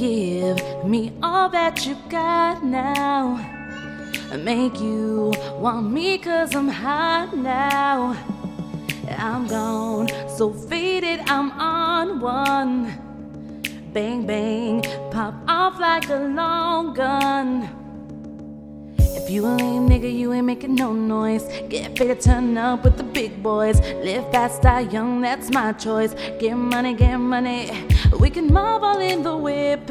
Give me all that you got now. Make you want me cause I'm hot now. I'm gone, so faded, I'm on one. Bang, bang, pop off like a long gun. You a lame nigga, you ain't making no noise. Get paid to turn up with the big boys. Live fast, die young, that's my choice. Get money, get money. We can all in the whip.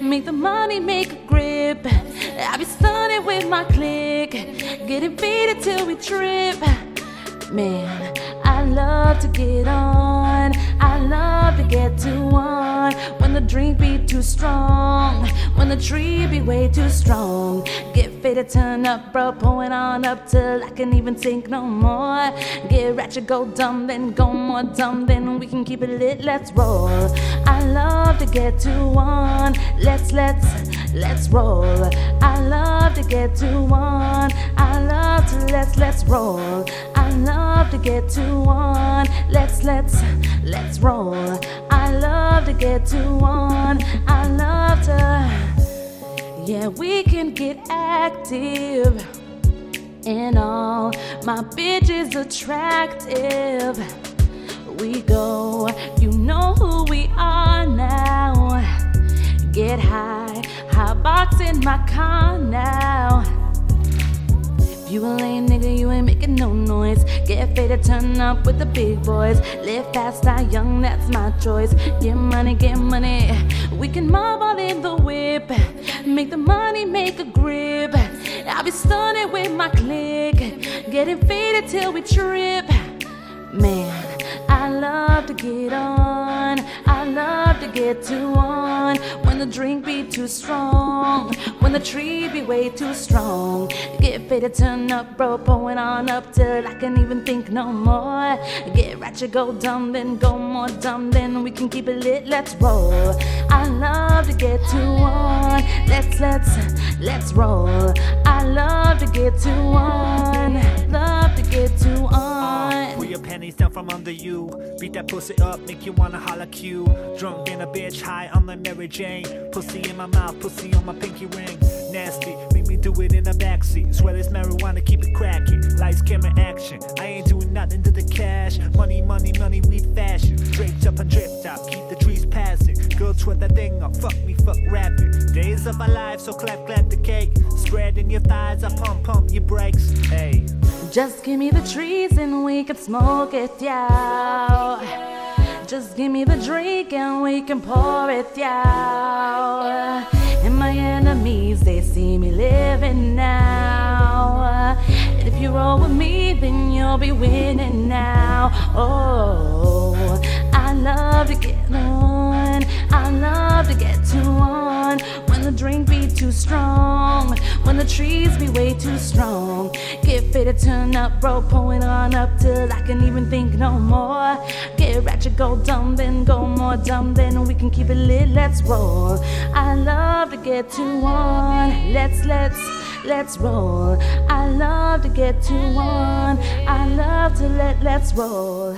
Make the money, make a grip. I be stunning with my click. Getting faded till we trip. Man, I love to get on. I love to get to one. When the drink be too strong. When the tree be way too strong. Get faded, turn up, bro. Pulling on up till I can even think no more. Get ratchet, go dumb, then go more dumb. Then we can keep it lit, let's roll. I love to get to one. Let's, let's, let's roll. I love to get to one. I love to let's, let's roll. I love to get to one. Let's, let's, let's roll. I love to get to one. I love to, yeah, we can get active. And all my bitches attractive. We go, you know who we are now. Get high, high box in my car now. You a lame nigga, you ain't making no noise. Get faded, turn up with the big boys. Live fast, die young, that's my choice. Get money, get money. We can mob all in the whip. Make the money, make a grip. I'll be stunning with my click. Getting faded till we trip. Man, I love to get on. I love to get to When the drink be too strong. When the tree be way too strong. Get faded, turn up, bro. Pulling on up till I can even think no more. Get ratchet, go dumb, then go more dumb. Then we can keep it lit, let's roll. I love to get to one. Let's, let's, let's roll. I love to get to one. From under you. Beat that pussy up, make you wanna holla Q. Drunk in a bitch, high on the Mary Jane. Pussy in my mouth, pussy on my pinky ring. Nasty, make me do it in the backseat. Swear it's marijuana, keep it cracking. Lights, camera, action. I ain't doing nothing to the cash. Money, money, money, we fashion. Draped up and dripped out, keep thing up, fuck me, fuck rapping. Days of my life, so clap, clap the cake. Spreading your thighs, I pump, pump your brakes. Hey. Just give me the trees and we can smoke it, yeah. Just give me the drink and we can pour it, yeah. And my enemies, they see me living now. If you roll with me, then you'll be winning now. Oh, I love to get on. I love to get to one. When the drink be too strong. When the trees be way too strong. Get faded, turn up, bro. Pulling on up till I can even think no more. Get ratchet, go dumb, then go more dumb. Then we can keep it lit, let's roll. I love to get to one. Let's, let's, let's roll. I love to get to one. I love to let, let's roll.